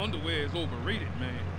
underwear is overrated, man.